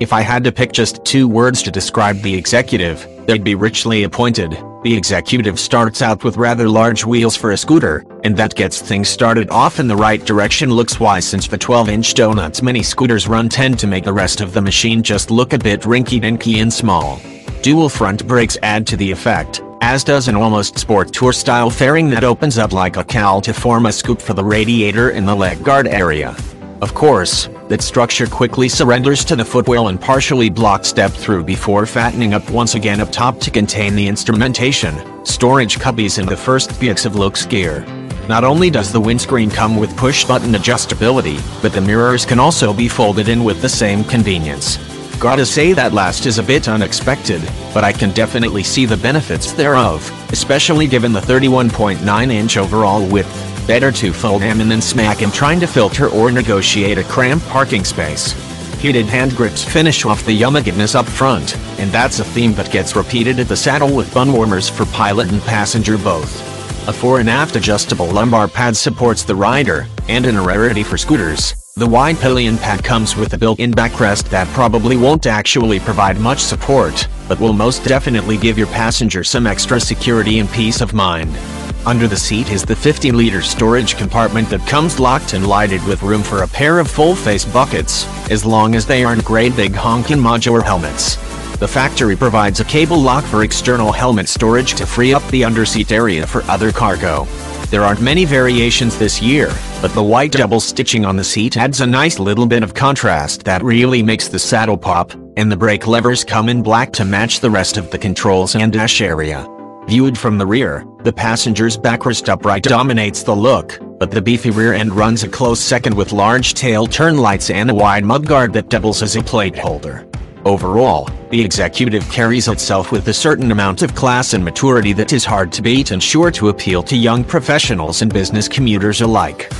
If I had to pick just two words to describe the executive, they'd be richly appointed. The executive starts out with rather large wheels for a scooter, and that gets things started off in the right direction looks-wise since the 12-inch donuts many scooters run tend to make the rest of the machine just look a bit rinky-dinky and small. Dual front brakes add to the effect, as does an almost sport tour style fairing that opens up like a cowl to form a scoop for the radiator in the leg guard area. Of course, that structure quickly surrenders to the footwell and partially blocks step through before fattening up once again up top to contain the instrumentation, storage cubbies and the first bits of looks gear. Not only does the windscreen come with push-button adjustability, but the mirrors can also be folded in with the same convenience. Gotta say that last is a bit unexpected, but I can definitely see the benefits thereof, especially given the 31.9 inch overall width. Better to fold them and then smack him trying to filter or negotiate a cramped parking space. Heated hand grips finish off the yumminess up front, and that's a theme that gets repeated at the saddle with bun warmers for pilot and passenger both. A fore and aft adjustable lumbar pad supports the rider, and in a rarity for scooters, the wide pillion pad comes with a built-in backrest that probably won't actually provide much support, but will most definitely give your passenger some extra security and peace of mind. Under the seat is the 50-liter storage compartment that comes locked and lighted with room for a pair of full-face buckets, as long as they aren't great big honking modular helmets. The factory provides a cable lock for external helmet storage to free up the underseat area for other cargo. There aren't many variations this year, but the white double stitching on the seat adds a nice little bit of contrast that really makes the saddle pop, and the brake levers come in black to match the rest of the controls and dash area. Viewed from the rear, the passenger's backrest upright dominates the look, but the beefy rear end runs a close second with large tail turn lights and a wide mudguard that doubles as a plate holder. Overall, the executive carries itself with a certain amount of class and maturity that is hard to beat and sure to appeal to young professionals and business commuters alike.